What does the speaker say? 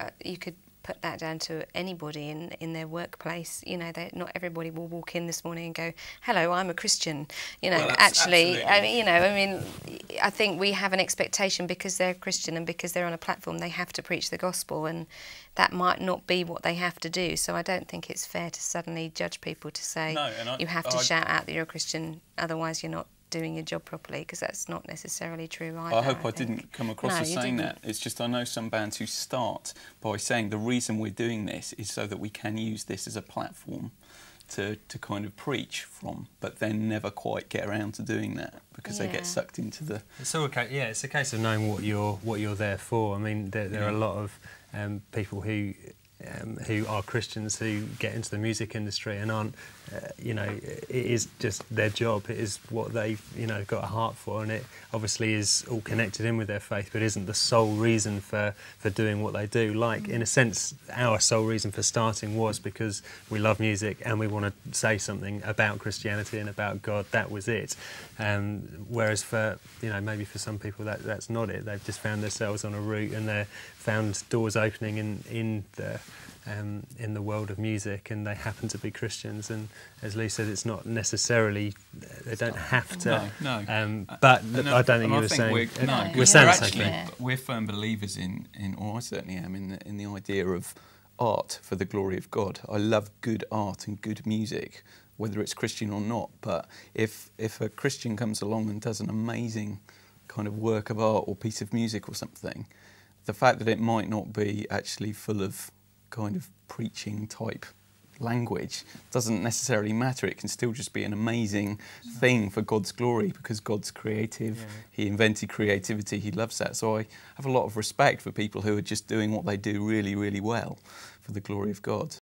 uh, you could put that down to anybody in, in their workplace. You know, not everybody will walk in this morning and go, "Hello, I'm a Christian." You know, well, actually, I mean, you know, I mean, I think we have an expectation because they're Christian and because they're on a platform, they have to preach the gospel, and that might not be what they have to do. So I don't think it's fair to suddenly judge people to say no, I, you have to I, shout out that you're a Christian, otherwise you're not doing your job properly because that's not necessarily true either. I hope I, I didn't come across no, as saying didn't. that. It's just I know some bands who start by saying the reason we're doing this is so that we can use this as a platform to, to kind of preach from, but then never quite get around to doing that because yeah. they get sucked into the. It's all okay. Yeah, it's a case of knowing what you're what you're there for. I mean, there, there yeah. are a lot of um, people who um, who are Christians who get into the music industry and aren't, uh, you know, it is just their job. It is what they've, you know, got a heart for, and it obviously is all connected in with their faith, but isn't the sole reason for for doing what they do. Like in a sense, our sole reason for starting was because we love music and we want to say something about Christianity and about God. That was it. Um, whereas for you know maybe for some people that that's not it. They've just found themselves on a route and they're found doors opening in in the um, in the world of music, and they happen to be Christians. And as Lee said, it's not necessarily they don't have to. No, no. Um, but no, I don't think you were saying. We're, uh, no, we're saying actually yeah. we're firm believers in in, or I certainly am in the in the idea of art for the glory of God. I love good art and good music, whether it's Christian or not. But if if a Christian comes along and does an amazing kind of work of art or piece of music or something, the fact that it might not be actually full of kind of preaching type language doesn't necessarily matter. It can still just be an amazing thing for God's glory because God's creative. Yeah. He invented creativity. He loves that. So I have a lot of respect for people who are just doing what they do really, really well for the glory of God.